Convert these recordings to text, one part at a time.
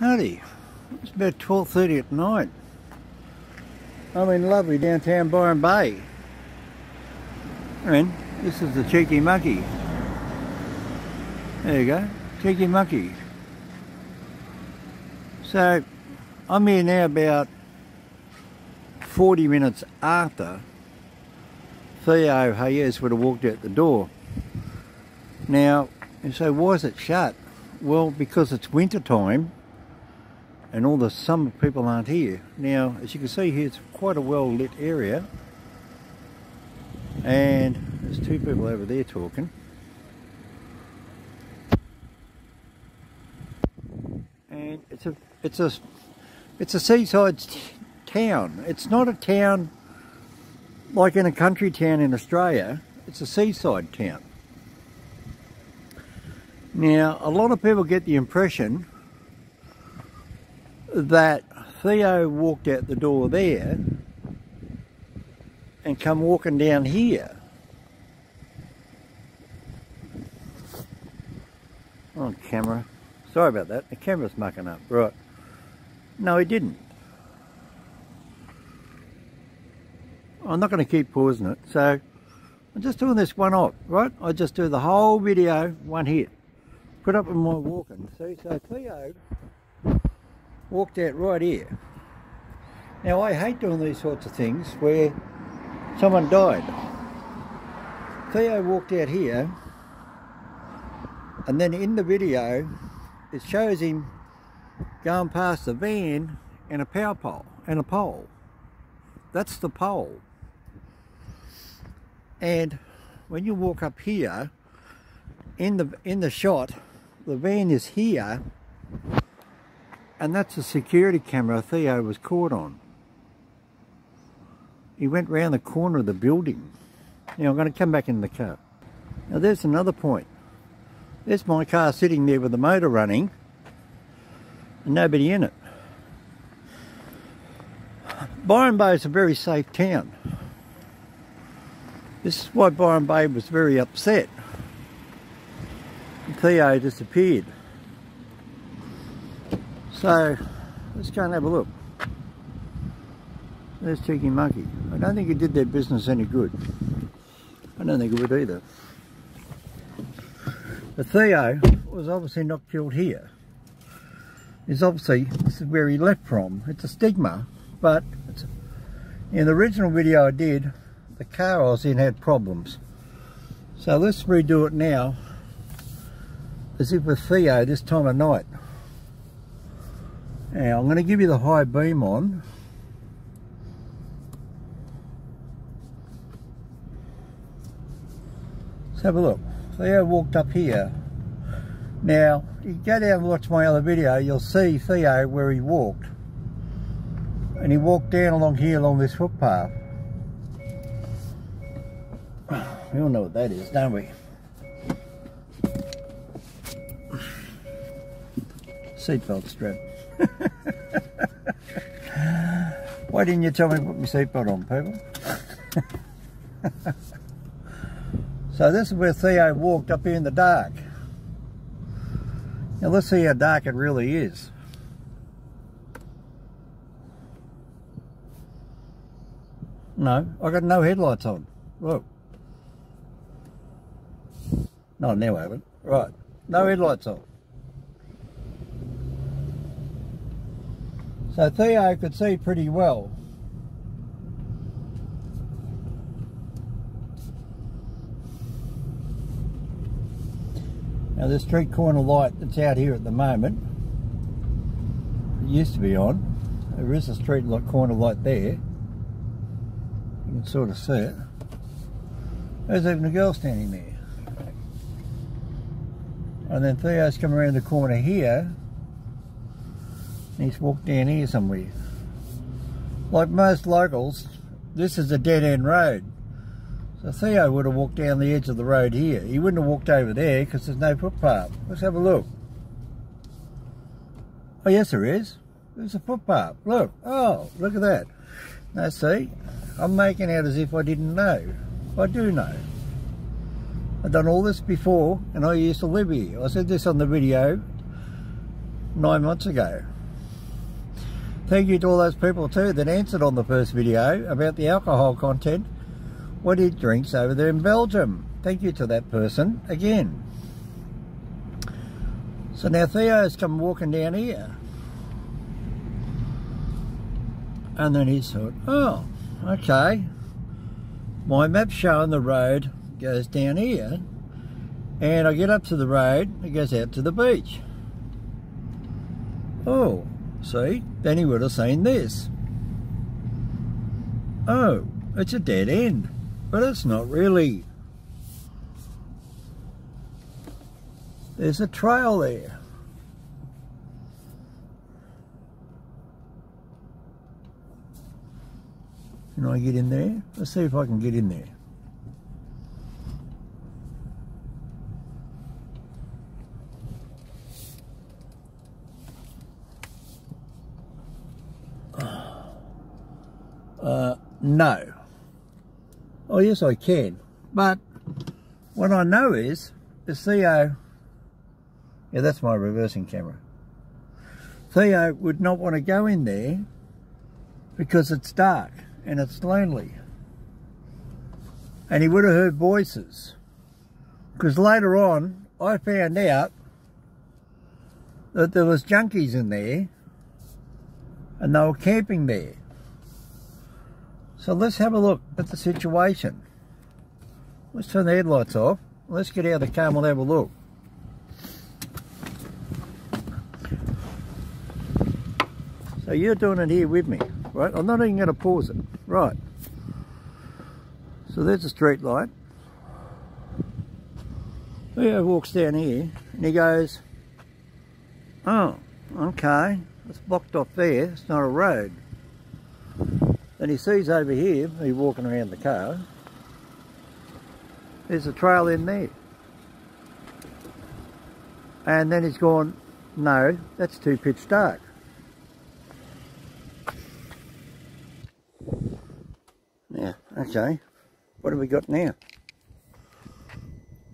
Howdy. It's about 12.30 at night. I'm in lovely downtown Byron Bay. And this is the Cheeky Monkey. There you go, Cheeky Monkey. So, I'm here now about 40 minutes after Theo Hayez would have walked out the door. Now, say, why is it shut? Well, because it's winter time and all the summer people aren't here. Now, as you can see here, it's quite a well lit area. And there's two people over there talking. And it's a, it's a, it's a seaside town. It's not a town like in a country town in Australia. It's a seaside town. Now, a lot of people get the impression that Theo walked out the door there and come walking down here. On oh, camera. Sorry about that. The camera's mucking up. Right. No, he didn't. I'm not going to keep pausing it. So I'm just doing this one off, right? I just do the whole video one hit. Put up with my walking. See, so Theo walked out right here. Now I hate doing these sorts of things where someone died. Theo walked out here and then in the video it shows him going past the van and a power pole and a pole. That's the pole. And when you walk up here in the in the shot the van is here and that's a security camera Theo was caught on. He went round the corner of the building. Now I'm going to come back in the car. Now there's another point. There's my car sitting there with the motor running and nobody in it. Byron Bay is a very safe town. This is why Byron Bay was very upset. Theo disappeared. So let's go and have a look. There's Cheeky Monkey. I don't think it did their business any good. I don't think it would either. But Theo was obviously not killed here. It's obviously this is where he left from. It's a stigma, but in the original video I did, the car I was in had problems. So let's redo it now, as if with Theo this time of night. Now I'm going to give you the high beam on. Let's have a look. Theo walked up here. Now, if you go down and watch my other video, you'll see Theo where he walked. And he walked down along here along this footpath. We all know what that is, don't we? Seatbelt strap. Why didn't you tell me to put my seatbelt on, people? so this is where Theo walked up here in the dark. Now let's see how dark it really is. No, I got no headlights on. Look. No, now I haven't. Right, no headlights on. So Theo could see pretty well. Now the street corner light that's out here at the moment, it used to be on. There is a street light corner light there. You can sort of see it. There's even a girl standing there. And then Theo's come around the corner here He's walked down here somewhere. Like most locals, this is a dead-end road. So Theo would have walked down the edge of the road here. He wouldn't have walked over there because there's no footpath. Let's have a look. Oh, yes, there is. There's a footpath. Look. Oh, look at that. Now, see, I'm making out as if I didn't know. I do know. I've done all this before, and I used to live here. I said this on the video nine months ago. Thank you to all those people too that answered on the first video about the alcohol content, what he drinks over there in Belgium. Thank you to that person again. So now Theo's come walking down here. And then he thought, oh, okay. My map showing the road goes down here. And I get up to the road, it goes out to the beach. Oh, see? Then he would have seen this. Oh, it's a dead end. But it's not really. There's a trail there. Can I get in there? Let's see if I can get in there. No. Oh yes I can. But what I know is the Theo, yeah that's my reversing camera. Theo would not want to go in there because it's dark and it's lonely. And he would have heard voices. Because later on, I found out that there was junkies in there and they were camping there. So let's have a look at the situation. Let's turn the headlights off. Let's get out of the car and we'll have a look. So you're doing it here with me, right? I'm not even going to pause it. Right. So there's a street light. Theo walks down here and he goes, oh, okay, it's blocked off there, it's not a road. Then he sees over here, he's walking around the car, there's a trail in there. And then he's gone, no, that's too pitch dark. Yeah, okay. What have we got now?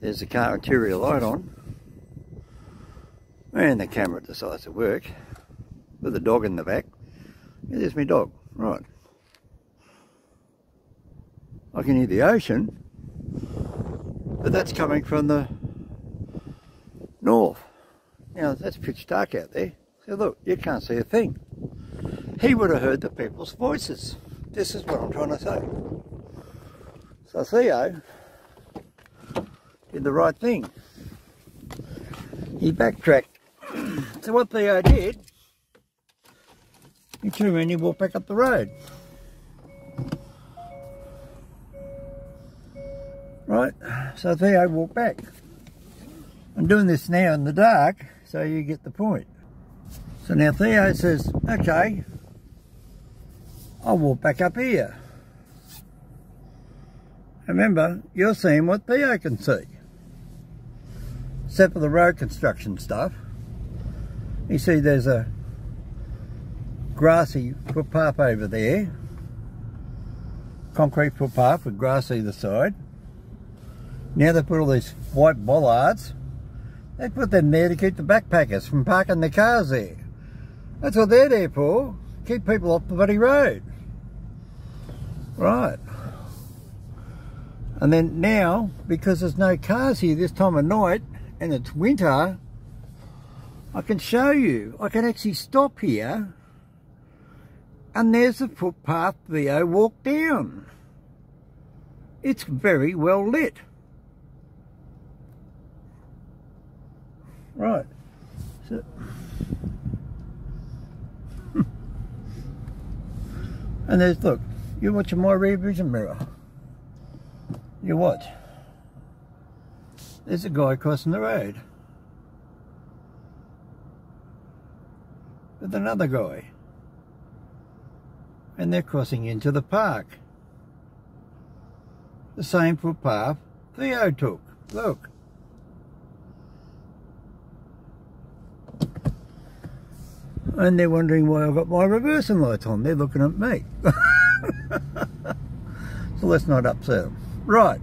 There's the car interior light on. And the camera decides to work. With the dog in the back. Yeah, there's my dog. Right. I can hear the ocean. But that's coming from the north. Now that's pitch dark out there. So look, you can't see a thing. He would have heard the people's voices. This is what I'm trying to say. So Theo eh? did the right thing. He backtracked. So what Theo did, he turned and he walked back up the road. So Theo walked back. I'm doing this now in the dark, so you get the point. So now Theo says, okay, I'll walk back up here. Remember, you're seeing what Theo can see. Except for the road construction stuff. You see there's a grassy footpath over there. Concrete footpath with grass either side. Now they put all these white bollards. They put them there to keep the backpackers from parking their cars there. That's what they're there for. Keep people off the bloody road. Right. And then now, because there's no cars here this time of night, and it's winter, I can show you. I can actually stop here, and there's the footpath Theo walked down. It's very well lit. Right. So, hmm. and there's, look, you're watching my rear vision mirror. You watch. There's a guy crossing the road. With another guy. And they're crossing into the park. The same footpath Theo took. Look. And they're wondering why I've got my reversing lights on. They're looking at me. so let's not upset them. Right.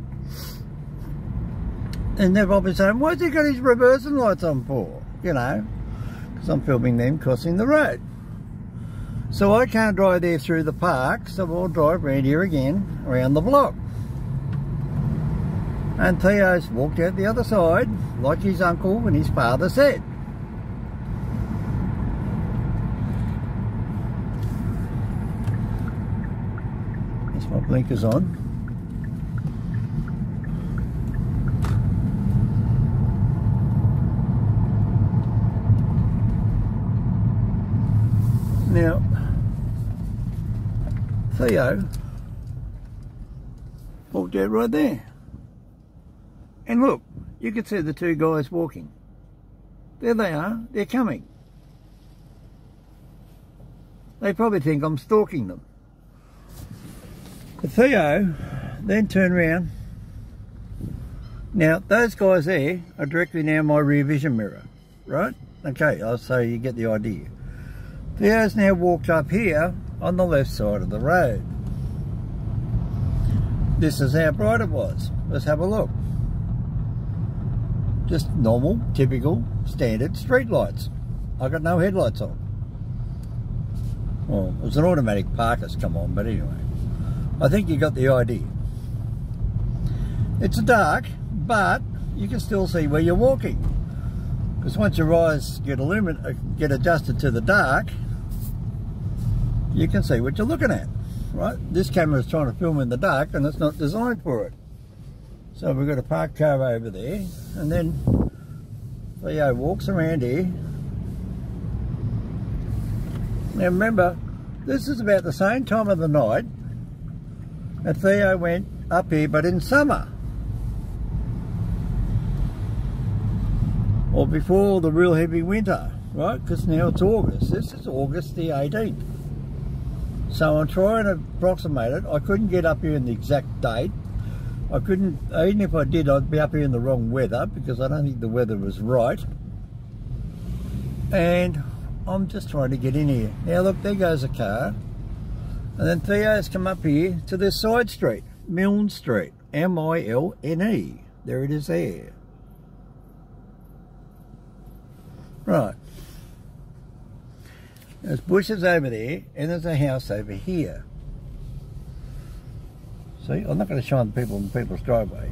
And they're probably saying, why's he got his reversing lights on for? You know, Because I'm filming them crossing the road. So I can't drive there through the park, so I'll drive around here again, around the block. And Theo's walked out the other side, like his uncle and his father said. There's my blinkers on. Now, Theo walked out right there. And look, you can see the two guys walking. There they are, they're coming. They probably think I'm stalking them. But Theo then turned around. Now, those guys there are directly now my rear vision mirror, right? Okay, so you get the idea. Theo's now walked up here on the left side of the road. This is how bright it was. Let's have a look. Just normal, typical, standard street lights. I got no headlights on. Well, it was an automatic parker's come on, but anyway. I think you got the idea. It's dark, but you can still see where you're walking. Because once your eyes get illuminated, uh, get adjusted to the dark, you can see what you're looking at, right? This camera is trying to film in the dark and it's not designed for it. So we've got a parked car over there and then Theo walks around here. Now remember, this is about the same time of the night that Theo went up here, but in summer. Or before the real heavy winter, right? Because now it's August. This is August the 18th. So I'm trying to approximate it. I couldn't get up here in the exact date. I couldn't, even if I did, I'd be up here in the wrong weather because I don't think the weather was right. And I'm just trying to get in here. Now look, there goes a car. And then Theo's come up here to this side street, Milne Street, M-I-L-N-E. There it is there. Right. There's bushes over there and there's a house over here. See, I'm not going to shine people in people's driveway.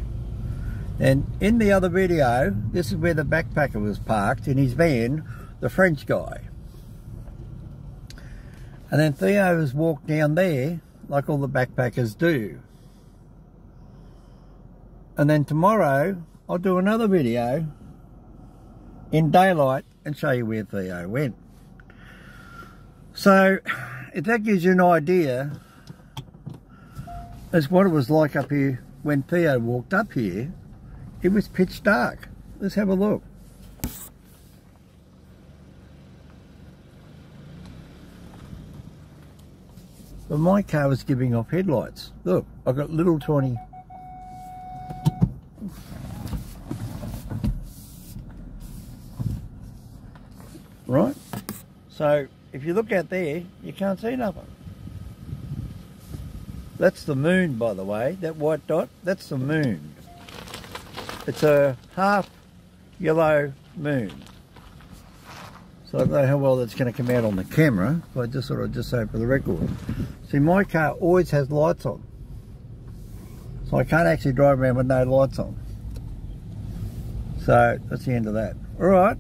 And in the other video, this is where the backpacker was parked in his van, the French guy. And then Theo has walked down there, like all the backpackers do. And then tomorrow, I'll do another video in daylight and show you where Theo went. So, if that gives you an idea as what it was like up here when Theo walked up here, it was pitch dark. Let's have a look. But my car was giving off headlights. Look, I've got little tiny right? So if you look out there, you can't see nothing. That's the moon, by the way. That white dot, that's the moon. It's a half yellow moon. So I don't know how well that's going to come out on the camera, but I just thought I'd just say for the record. See, my car always has lights on. So I can't actually drive around with no lights on. So that's the end of that. All right.